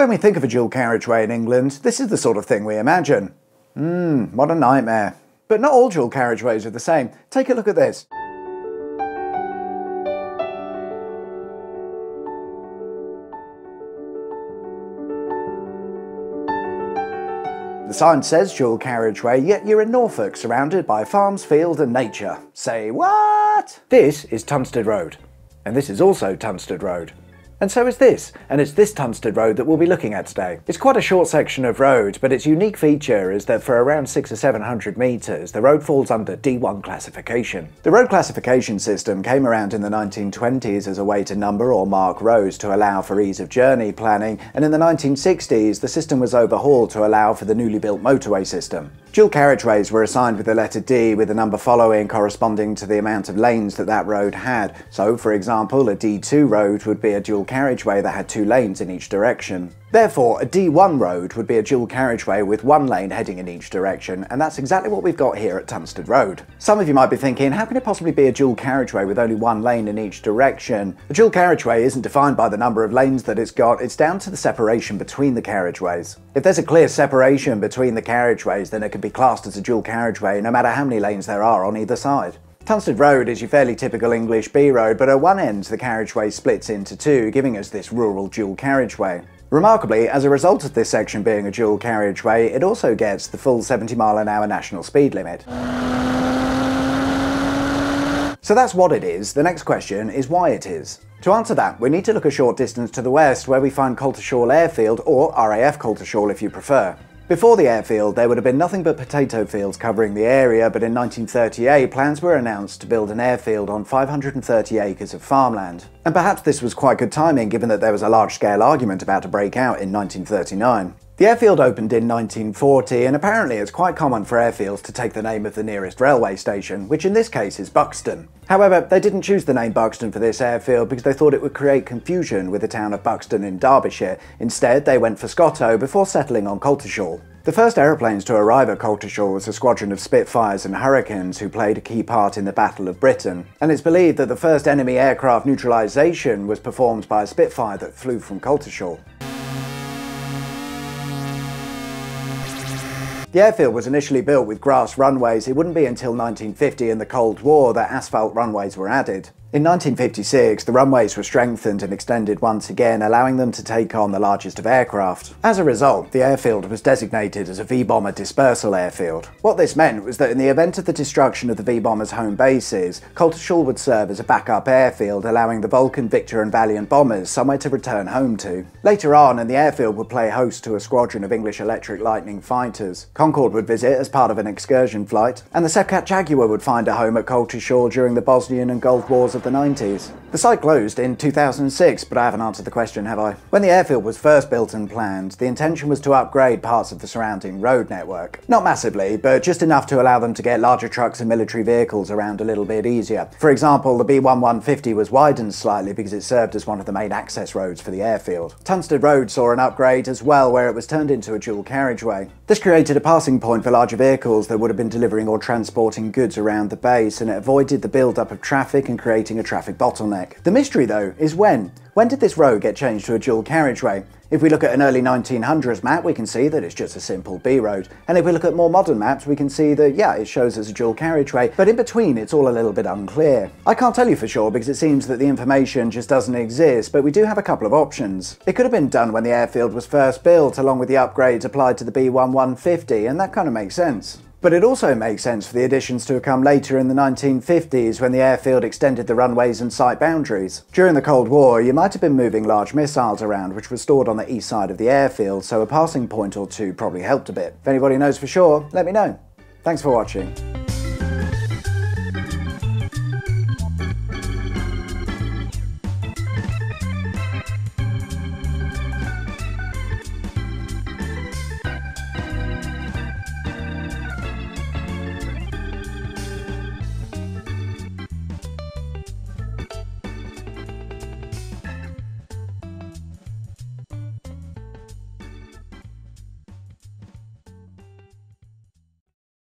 When we think of a dual carriageway in England, this is the sort of thing we imagine. Mmm, what a nightmare. But not all dual carriageways are the same. Take a look at this. The sign says dual carriageway, yet you're in Norfolk, surrounded by farms, field and nature. Say what? This is Tunstead Road. And this is also Tunstead Road. And so is this, and it's this Tunstead Road that we'll be looking at today. It's quite a short section of road, but its unique feature is that for around 6 or 700 metres, the road falls under D1 classification. The road classification system came around in the 1920s as a way to number or mark roads to allow for ease of journey planning, and in the 1960s the system was overhauled to allow for the newly built motorway system. Dual carriageways were assigned with the letter D with the number following corresponding to the amount of lanes that that road had. So, for example, a D2 road would be a dual carriageway that had two lanes in each direction. Therefore, a D1 road would be a dual carriageway with one lane heading in each direction, and that's exactly what we've got here at Tunstead Road. Some of you might be thinking, how can it possibly be a dual carriageway with only one lane in each direction? A dual carriageway isn't defined by the number of lanes that it's got, it's down to the separation between the carriageways. If there's a clear separation between the carriageways, then it can be classed as a dual carriageway no matter how many lanes there are on either side. Tunstead Road is your fairly typical English B road, but at one end the carriageway splits into two, giving us this rural dual carriageway. Remarkably, as a result of this section being a dual carriageway, it also gets the full 70 mile an hour national speed limit. So that's what it is. The next question is why it is. To answer that, we need to look a short distance to the west where we find Coltishall Airfield, or RAF Coltishall if you prefer. Before the airfield, there would have been nothing but potato fields covering the area, but in 1938 plans were announced to build an airfield on 530 acres of farmland. And perhaps this was quite good timing given that there was a large-scale argument about to break out in 1939. The airfield opened in 1940 and apparently it's quite common for airfields to take the name of the nearest railway station, which in this case is Buxton. However, they didn't choose the name Buxton for this airfield because they thought it would create confusion with the town of Buxton in Derbyshire. Instead, they went for Scottow before settling on Coltishall. The first aeroplanes to arrive at Coltishall was a squadron of Spitfires and Hurricanes who played a key part in the Battle of Britain. And it's believed that the first enemy aircraft neutralisation was performed by a Spitfire that flew from Coltishall. The airfield was initially built with grass runways. It wouldn't be until 1950 in the Cold War that asphalt runways were added. In 1956, the runways were strengthened and extended once again, allowing them to take on the largest of aircraft. As a result, the airfield was designated as a V-bomber dispersal airfield. What this meant was that in the event of the destruction of the V-bombers' home bases, Coltishall would serve as a backup airfield, allowing the Vulcan, Victor and Valiant bombers somewhere to return home to. Later on, and the airfield would play host to a squadron of English Electric Lightning fighters. Concorde would visit as part of an excursion flight, and the SEPECAT Jaguar would find a home at Coltishall during the Bosnian and Gulf Wars of the 90s. The site closed in 2006, but I haven't answered the question, have I? When the airfield was first built and planned, the intention was to upgrade parts of the surrounding road network. Not massively, but just enough to allow them to get larger trucks and military vehicles around a little bit easier. For example, the B1150 was widened slightly because it served as one of the main access roads for the airfield. Tunstead Road saw an upgrade as well, where it was turned into a dual carriageway. This created a passing point for larger vehicles that would have been delivering or transporting goods around the base, and it avoided the build-up of traffic and creating a traffic bottleneck. The mystery, though, is when. When did this road get changed to a dual carriageway? If we look at an early 1900s map, we can see that it's just a simple B road. And if we look at more modern maps, we can see that, yeah, it shows as a dual carriageway, but in between it's all a little bit unclear. I can't tell you for sure because it seems that the information just doesn't exist, but we do have a couple of options. It could have been done when the airfield was first built, along with the upgrades applied to the B1150, and that kind of makes sense. But it also makes sense for the additions to have come later in the 1950s when the airfield extended the runways and site boundaries. During the Cold War, you might have been moving large missiles around which were stored on the east side of the airfield, so a passing point or two probably helped a bit. If anybody knows for sure, let me know. Thanks for watching.